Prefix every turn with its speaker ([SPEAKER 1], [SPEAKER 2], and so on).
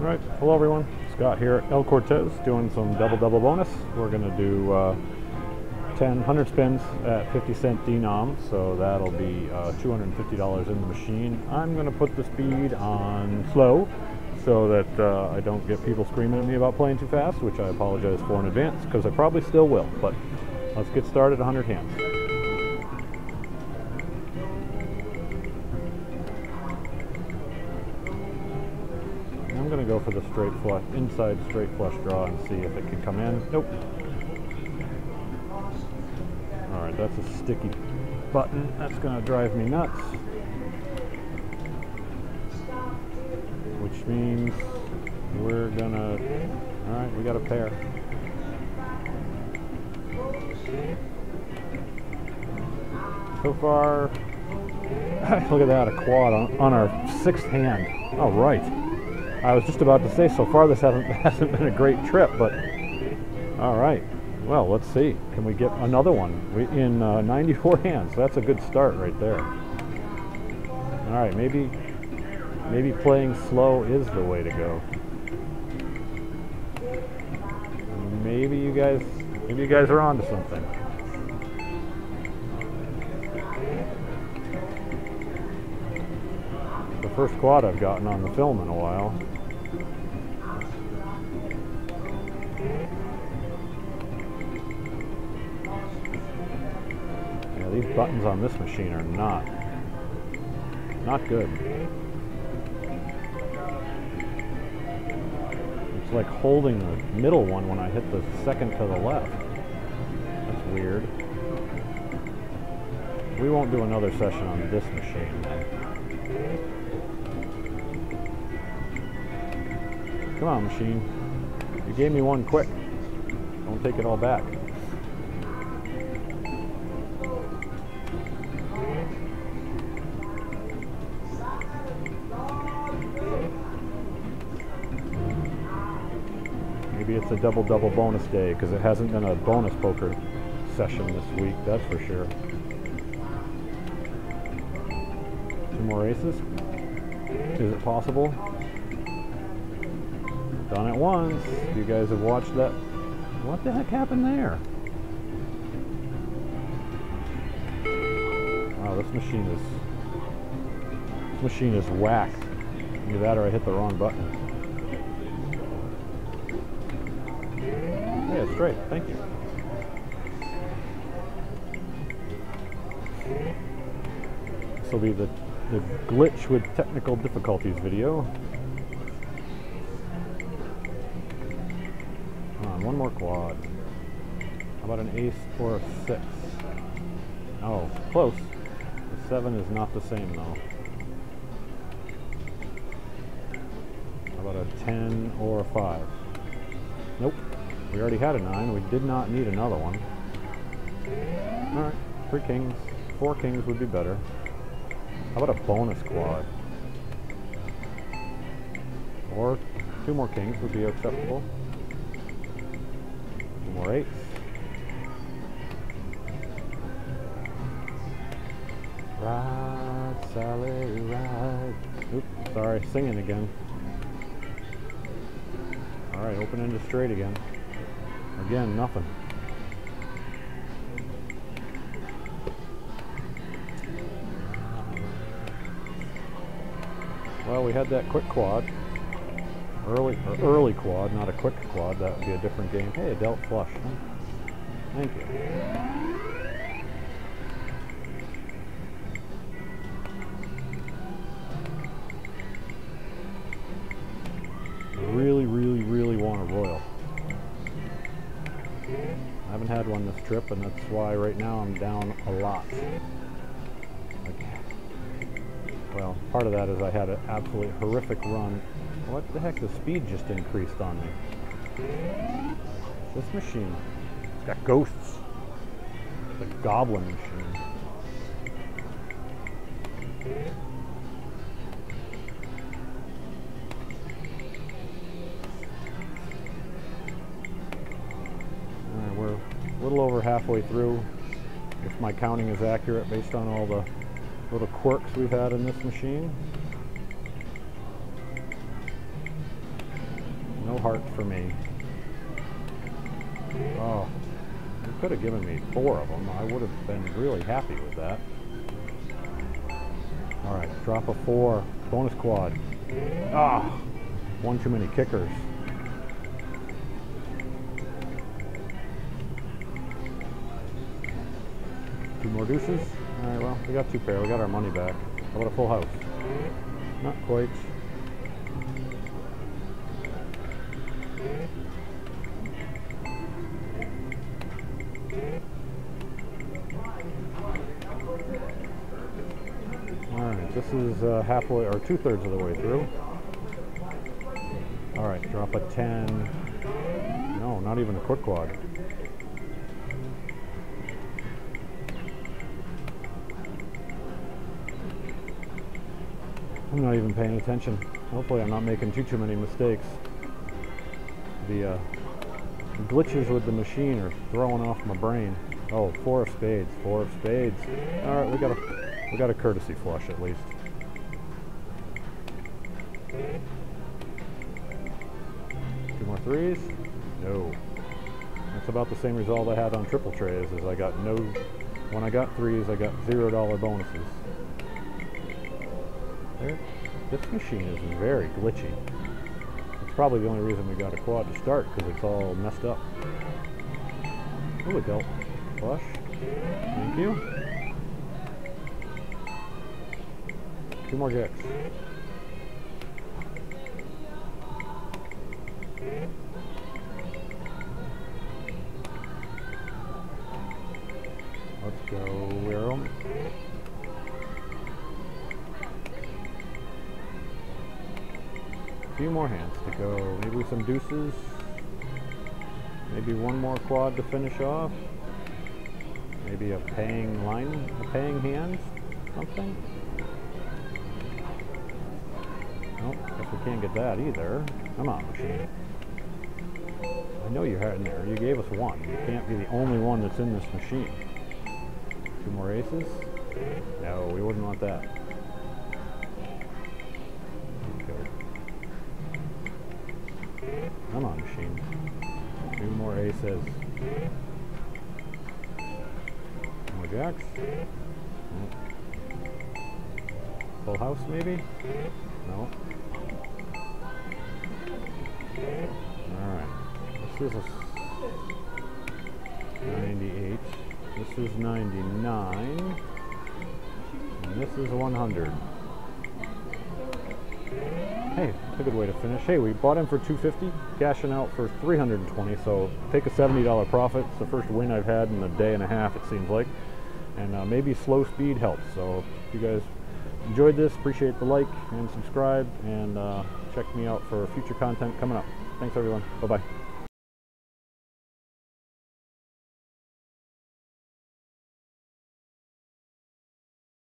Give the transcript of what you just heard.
[SPEAKER 1] All right, hello everyone. Scott here at El Cortez doing some double double bonus. We're going to do uh, 10 100 spins at 50 cent denom, so that'll be uh, $250 in the machine. I'm going to put the speed on slow so that uh, I don't get people screaming at me about playing too fast, which I apologize for in advance because I probably still will. But let's get started 100 hands. Going to go for the straight flush, inside straight flush draw and see if it can come in. Nope. All right, that's a sticky button. That's going to drive me nuts. Which means we're going to, all right, we got a pair. So far, look at that, a quad on, on our sixth hand. All right. I was just about to say, so far this hasn't, hasn't been a great trip, but all right. Well, let's see. Can we get another one we, in uh, 94 hands? That's a good start right there. All right, maybe maybe playing slow is the way to go. Maybe you guys maybe you guys are onto something. The first quad I've gotten on the film in a while. Yeah, these buttons on this machine are not, not good. It's like holding the middle one when I hit the second to the left. That's weird. We won't do another session on this machine. Come on, machine. You gave me one quick. Don't take it all back. maybe it's a double-double bonus day because it hasn't been a bonus poker session this week, that's for sure. Two more aces. Is it possible? Done it once. You guys have watched that. What the heck happened there? Wow, this machine is this machine is whacked. Either that or I hit the wrong button. Yeah, straight. Thank you. This will be the, the glitch with technical difficulties video. On, one more quad. How about an ace or a six? Oh, close. The seven is not the same though. How about a 10 or a 5? Nope. We already had a 9. We did not need another one. Alright, three kings. Four kings would be better. How about a bonus quad? Or two more kings would be acceptable. More. Ride, Sally, ride. Oops, sorry, singing again. Alright, open into straight again. Again, nothing. Well, we had that quick quad. Early, early quad, not a quick quad. That would be a different game. Hey, a dealt flush. Thank you. really, really, really want a royal. I haven't had one this trip, and that's why right now I'm down a lot. Well, part of that is I had an absolutely horrific run. What the heck? The speed just increased on me. This machine, it's got ghosts. The goblin machine. We're a little over halfway through, if my counting is accurate based on all the little quirks we've had in this machine. No heart for me. Oh, you could have given me four of them. I would have been really happy with that. All right, drop a four. Bonus quad. Ah, one too many kickers. Two more deuces. All right, well, we got two pair. We got our money back. How about a full house? Not quite. This is uh, halfway, or two-thirds of the way through. Alright, drop a 10. No, not even a quick quad. I'm not even paying attention. Hopefully I'm not making too, too many mistakes. The uh, glitches with the machine are throwing off my brain. Oh, four of spades, four of spades. All right, we got a, we got a courtesy flush at least. Two more threes? No. That's about the same result I had on triple trays is I got no, when I got threes, I got zero dollar bonuses. There, this machine is very glitchy. It's probably the only reason we got a quad to start because it's all messed up. Oh, we dealt flush. Thank you. Two more jacks. Let's go, Arrow. few more hands to go. Maybe some deuces. Maybe one more quad to finish off. Maybe a paying line, a paying hand, something. Nope, guess we can't get that either. Come on, machine. Know you're in there. You gave us one. You can't be the only one that's in this machine. Two more aces? No, we wouldn't want that. Come on, machine. Two more aces. More jacks. Full house, maybe? No. Is 98. This is 99. And this is 100. Hey, that's a good way to finish. Hey, we bought him for 250, cashing out for 320. So take a $70 profit. It's the first win I've had in a day and a half, it seems like. And uh, maybe slow speed helps. So if you guys enjoyed this, appreciate the like and subscribe, and uh, check me out for future content coming up. Thanks, everyone. Bye bye.